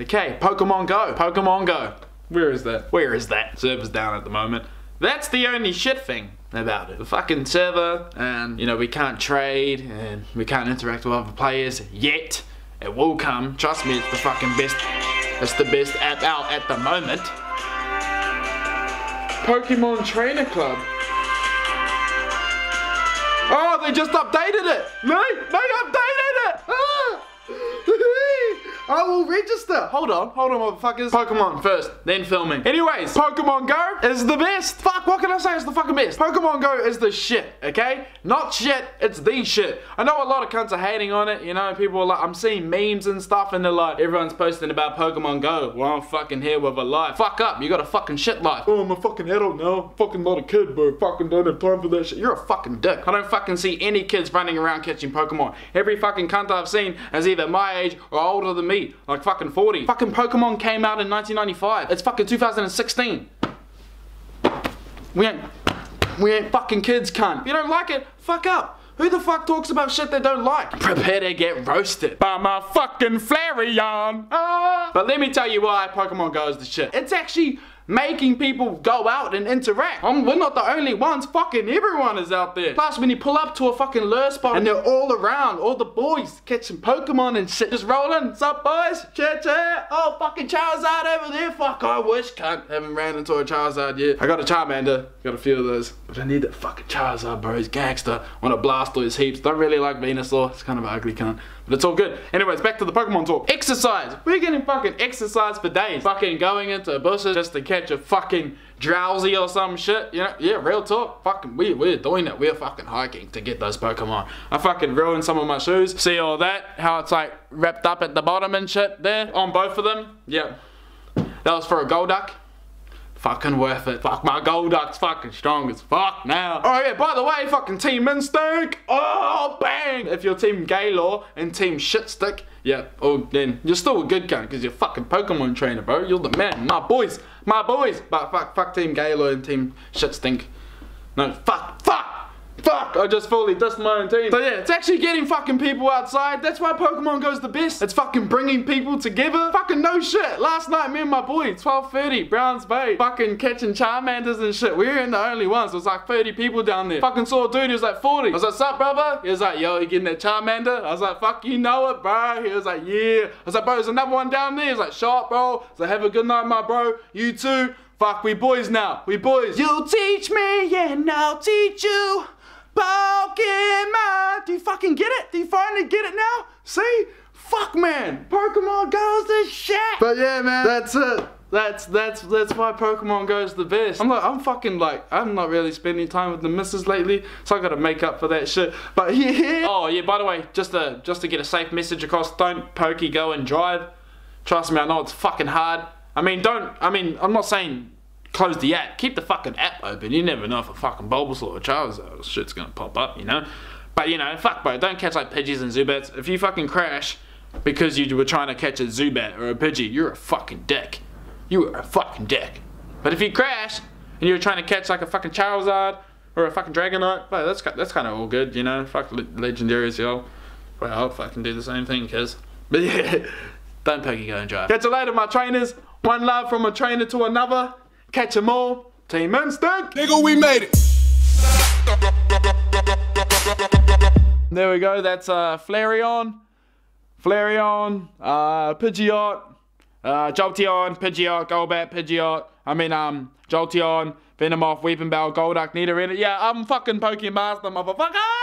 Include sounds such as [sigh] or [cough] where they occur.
Okay, Pokemon Go. Pokemon Go. Where is that? Where is that? Server's down at the moment. That's the only shit thing about it. The fucking server, and you know, we can't trade, and we can't interact with other players yet. It will come. Trust me, it's the fucking best. It's the best app out at the moment. Pokemon Trainer Club. Oh, they just updated it! No, they updated it! I will register. Hold on, hold on, motherfuckers. Pokemon first, then filming. Anyways, Pokemon Go is the best. Fuck, what can I say? It's the fucking best. Pokemon Go is the shit, okay? Not shit, it's the shit. I know a lot of cunts are hating on it, you know, people are like, I'm seeing memes and stuff, and they're like, everyone's posting about Pokemon Go. Well, I'm fucking here with a life. Fuck up, you got a fucking shit life. Oh, I'm a fucking adult now. Fucking not a kid, bro. Fucking don't have time for that shit. You're a fucking dick. I don't fucking see any kids running around catching Pokemon. Every fucking cunt I've seen is either my age or older than me. Like fucking 40. Fucking Pokemon came out in 1995. It's fucking 2016. We ain't, we ain't fucking kids, cunt. If you don't like it, fuck up. Who the fuck talks about shit they don't like? Prepare to get roasted by my fucking Flareon. Ah. But let me tell you why Pokemon Go is the shit. It's actually making people go out and interact. Um, we're not the only ones, fucking everyone is out there. Plus, when you pull up to a fucking lure spot and they're all around, all the boys catching Pokemon and shit, just rolling. Sup, boys? Chat, chat. Oh, fucking Charizard over there. Fuck, I wish. Can't, haven't ran into a Charizard yet. I got a Charmander, got a few of those. But I need that fucking Charizard, bro. He's gangster. Blast all his heaps. Don't really like Venusaur. It's kind of ugly cunt. But it's all good. Anyways, back to the Pokemon talk. Exercise. We're getting fucking exercise for days. Fucking going into bushes just to catch a fucking Drowzee or some shit. You know, yeah, real talk. Fucking, we, we're doing it. We're fucking hiking to get those Pokemon. I fucking ruined some of my shoes. See all that? How it's like wrapped up at the bottom and shit there on both of them. Yeah. That was for a Golduck fucking worth it. Fuck, my Golduck's fucking strong as fuck now. Oh yeah, by the way, fucking Team Instinct. Oh, bang! If you're Team Gaylor and Team Shitstick, yeah, oh, then you're still a good guy because you're fucking Pokemon trainer, bro. You're the man. My boys, my boys. But fuck, fuck Team Gaylor and Team Shitstink. No, fuck, fuck! Fuck, I just fully dissed my own team. So yeah, it's actually getting fucking people outside. That's why Pokemon Go's the best. It's fucking bringing people together. Fucking no shit. Last night, me and my boy, 12.30, Browns Bay, fucking catching Charmanders and shit. We weren't the only ones. There was like 30 people down there. Fucking saw a dude, he was like 40. I was like, sup, brother? He was like, yo, you getting that Charmander? I was like, fuck, you know it, bro. He was like, yeah. I was like, bro, there's another one down there. He was like, sharp, bro. So have a good night, my bro. You too. Fuck, we boys now. We boys. You'll teach me and I'll teach you. Pokemon! Do you fucking get it? Do you finally get it now? See? Fuck man! Pokemon Go's the shit! But yeah man, that's it. That's that's that's why Pokemon Go's the best. I'm like I'm fucking like I'm not really spending time with the missus lately, so I gotta make up for that shit. But [laughs] yeah. Oh yeah. By the way, just to just to get a safe message across, don't pokey go and drive. Trust me, I know it's fucking hard. I mean, don't. I mean, I'm not saying close the app. Keep the fucking app open. You never know if a fucking Bulbasaur or Charizard shit's gonna pop up, you know? But, you know, fuck, bro. Don't catch, like, Pidgeys and Zubats. If you fucking crash because you were trying to catch a Zubat or a Pidgey, you're a fucking dick. You are a fucking dick. But if you crash and you're trying to catch, like, a fucking Charizard or a fucking Dragonite, well, that's, that's kind of all good, you know? Fuck legendaries, yo. Well, I'll fucking do the same thing, cuz. [laughs] But yeah, don't Pokey go and drive. Catch you later, my trainers. One love from a trainer to another. Catch them all. Team Instinct. Nigga, we made it. There we go. That's uh, Flareon, Flareon, uh, Pidgeot, uh, Jolteon, Pidgeot, Golbat, Pidgeot. I mean, um, Jolteon, Venomoth, Weepinbell, Golduck, Nidorina. Yeah, I'm fucking Pokemon Master, motherfucker.